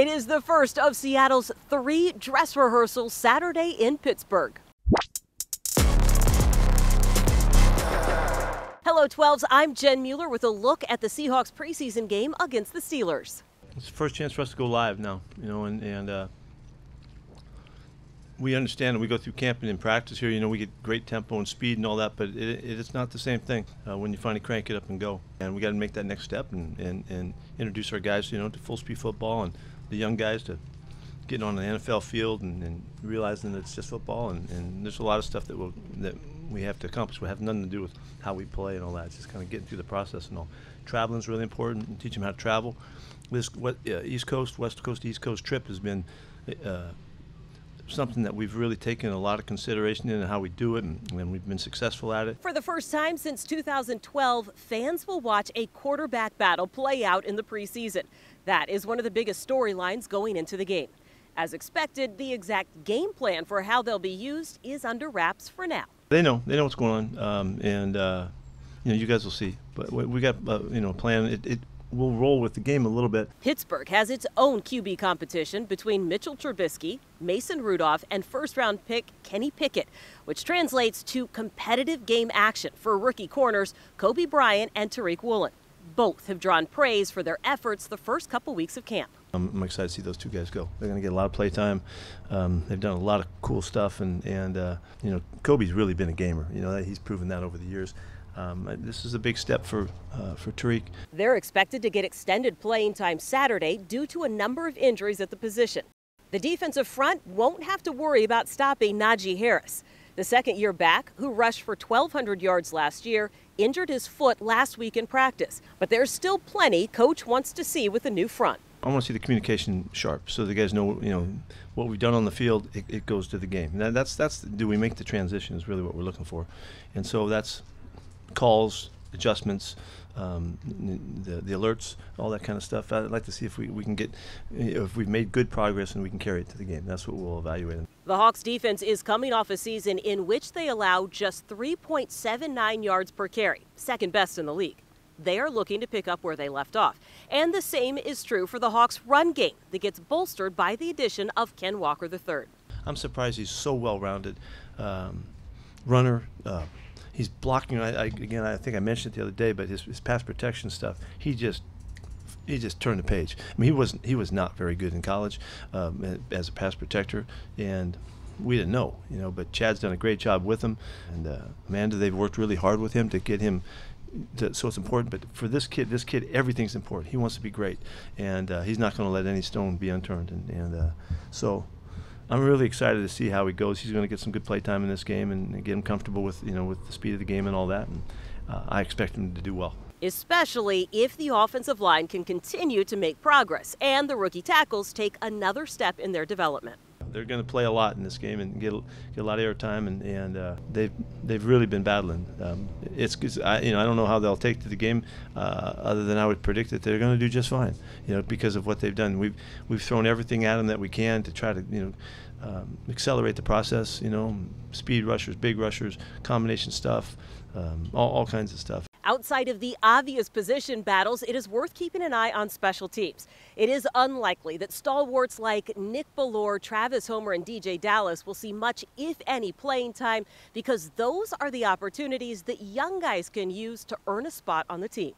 It is the first of Seattle's three dress rehearsals Saturday in Pittsburgh. Hello, 12s. I'm Jen Mueller with a look at the Seahawks preseason game against the Steelers. It's the first chance for us to go live now, you know, and, and uh, we understand we go through camping and practice here. You know, we get great tempo and speed and all that, but it, it's not the same thing uh, when you finally crank it up and go. And we got to make that next step and, and, and introduce our guys, you know, to full speed football and the young guys to getting on the NFL field and, and realizing that it's just football. And, and there's a lot of stuff that will that we have to accomplish. We have nothing to do with how we play and all that. It's just kind of getting through the process and all. Traveling is really important. And teach them how to travel. This what, uh, East Coast, West Coast, East Coast trip has been. Uh, something that we've really taken a lot of consideration in how we do it, and, and, we've been successful at it. For the first time since 2012, fans will watch a quarterback battle play out in the preseason. That is one of the biggest storylines going into the game. As expected, the exact game plan for how they'll be used is under wraps for now. They know, they know what's going on, um, and uh, you know, you guys will see. But we got, uh, you know, a plan. It, it will roll with the game a little bit. Pittsburgh has its own QB competition between Mitchell Trubisky, Mason Rudolph, and first round pick Kenny Pickett, which translates to competitive game action for rookie corners Coby Bryant and Tariq Woolen. Both have drawn praise for their efforts the first couple weeks of camp. I'm, excited to see those two guys go. They're going to get a lot of play time. Um, they've done a lot of cool stuff, and and uh, you know, Coby's really been a gamer. You know, he's proven that over the years. Um, this is a big step for uh, for Tariq. They're expected to get extended playing time Saturday due to a number of injuries at the position. The defensive front won't have to worry about stopping Najee Harris. The second year back, who rushed for 1,200 yards last year, injured his foot last week in practice. But there's still plenty coach wants to see with the new front. I want to see the communication sharp, so the guys know, you know, what we've done on the field. It, it goes to the game. That, that's that's do we make the transition is really what we're looking for, and so that's calls, adjustments, um, the, the alerts, all that kind of stuff. I'd like to see if we, we can get, if we've made good progress and we can carry it to the game. That's what we'll evaluate. The Hawks defense is coming off a season in which they allow just 3.79 yards per carry, second best in the league. They are looking to pick up where they left off. And the same is true for the Hawks' run game that gets bolstered by the addition of Ken Walker III. I'm surprised he's so well rounded. Um, runner, uh, he's blocking. I, I, again, I think I mentioned it the other day, but his, his pass protection stuff, he just he just turned the page. I mean, he wasn't he was not very good in college um, as a pass protector, and we didn't know, you know. But Chad's done a great job with him, and uh, Amanda, they've worked really hard with him to get him. To, so it's important, but for this kid, this kid, everything's important. He wants to be great, and uh, he's not going to let any stone be unturned. And, and uh, so I'm really excited to see how he goes. He's going to get some good play time in this game and get him comfortable with you know with the speed of the game and all that. And uh, I expect him to do well. Especially if the offensive line can continue to make progress and the rookie tackles take another step in their development. They're going to play a lot in this game and get, get a lot of airtime, and, and uh, they've they've really been battling. Um, it's I, you know I don't know how they'll take to the game, uh, other than I would predict that they're going to do just fine. You know because of what they've done. We've we've thrown everything at them that we can to try to you know. Um, accelerate the process, you know, speed rushers, big rushers, combination stuff, um, all, all kinds of stuff. Outside of the obvious position battles, it is worth keeping an eye on special teams. It is unlikely that stalwarts like Nick Bellore, Travis Homer, and DeeJay Dallas will see much, if any, playing time because those are the opportunities that young guys can use to earn a spot on the team.